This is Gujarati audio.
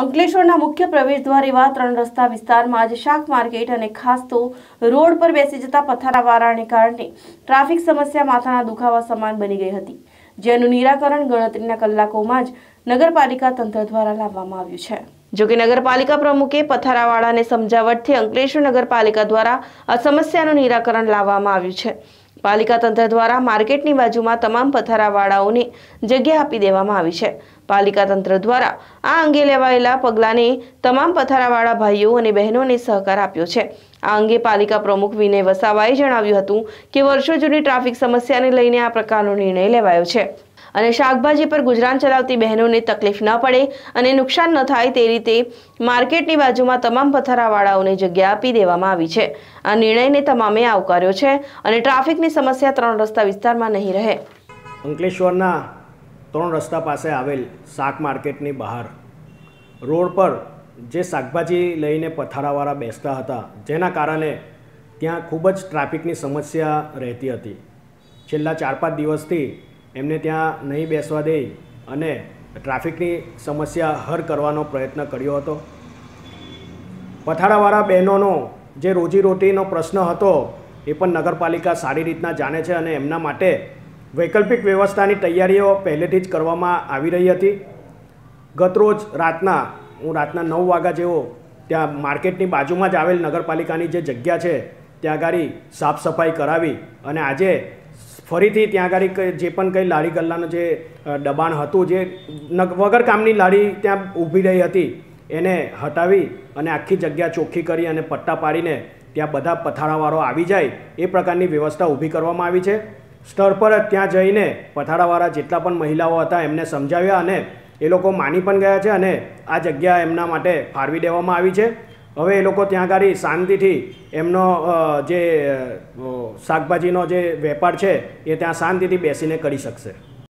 અંકલેશ્વરના મુખ્ય પ્રવેશદ્વાર એવા ત્રણ રસ્તા વિસ્તારમાં આજે શાક માર્કેટ અને ખાસ તો રોડ પર બેસી જતા પથારાવાળાને કારણે ટ્રાફિક સમસ્યા માથાના દુખાવા સમાન બની ગઈ હતી, જેનું નિરાકરણ ગણતરીના કલાકોમાં જ નગરપાલિકા તંત્ર દ્વારા લાવવામાં આવ્યું છે. જોકે નગરપાલિકા પ્રમુખે પથારાવાળાને સમજાવટથી અંકલેશ્વર નગરપાલિકા દ્વારા આ સમસ્યાનું નિરાકરણ લાવવામાં આવ્યું છે. પાલિકા તંત્ર દ્વારા માર્કેટની બાજુમાં તમામ પથારાવાળાઓને જગ્યા આપી દેવામાં આવી છે. પાલિકા તંત્ર દ્વારા આ અંગે લેવાયેલા પગલાંને તમામ પથારાવાળા ભાઈઓ અને બહેનોને સહકાર આપ્યો છે. આ અંગે પાલિકા પ્રમુખ વિનય વસાવાએ જણાવ્યું હતું કે વર્ષો જૂની ટ્રાફિક સમસ્યાને લઈને આ પ્રકારનો નિર્ણય લેવાયો છે. અને શાકભાજી પર ગુજરાન ચલાવતી બહેનોને તકલીફ ન પડે અને નુકસાન ન થાય તે રીતે માર્કેટની બાજુમાં તમામ પથારાવાળાઓને જગ્યા આપી દેવામાં આવી છે. આ નિર્ણયને તમામે આવકાર્યો છે અને ટ્રાફિકની સમસ્યા ત્રણ રસ્તા વિસ્તારમાં નહીં રહે. અંકલેશ્વરના ત્રણ રસ્તા પાસે આવેલ શાક માર્કેટની બહાર. રોડ પર જે શાકભાજી લઈને પથારાવાળા બેસતા હતા, જેના કારણે ત્યાં ખૂબ જ ટ્રાફિકની સમસ્યા રહેતી હતી. છેલ્લા ચાર પાંચ દિવસથી એમને ત્યાં નહીં બેસવા દે અને ટ્રાફિકની સમસ્યા હર કરવાનો પ્રયત્ન કર્યો હતો. પથારાવાળા બહેનોનો જે રોજીરોટીનો પ્રશ્ન હતો એ પણ નગરપાલિકા સારી રીતના જાણે છે અને એમના માટે વૈકલ્પિક વ્યવસ્થાની તૈયારીઓ પહેલેથી જ કરવામાં આવી રહી હતી. ગતરોજ રાતના, હું રાતના નવ વાગ્યા જેવો ત્યાં માર્કેટની બાજુમાં જ આવેલ નગરપાલિકાની જે જગ્યા છે, ત્યાં આગળ સાફ સફાઈ કરાવી અને આજે ફરીથી ત્યાં આગળ જે પણ કંઈ લારી ગલ્લાનું જે દબાણ હતું જે વગર કામની લારી ત્યાં ઊભી રહી હતી, એને હટાવી અને આખી જગ્યા ચોખ્ખી કરી અને પટ્ટા પાડીને ત્યાં બધા પથારાવાળો આવી જાય, એ પ્રકારની વ્યવસ્થા ઊભી કરવામાં આવી છે. સ્થળ પર જ ત્યાં જઈને પથારાવાળા જેટલા પણ મહિલાઓ હતા એમને સમજાવ્યા અને એ લોકો માની પણ ગયા છે અને આ જગ્યા એમના માટે ફાળવી દેવામાં આવી છે. હવે એ લોકો ત્યાં આગળ શાંતિથી એમનો જે શાકભાજીનો જે વેપાર છે એ ત્યાં શાંતિથી બેસીને કરી શકશે.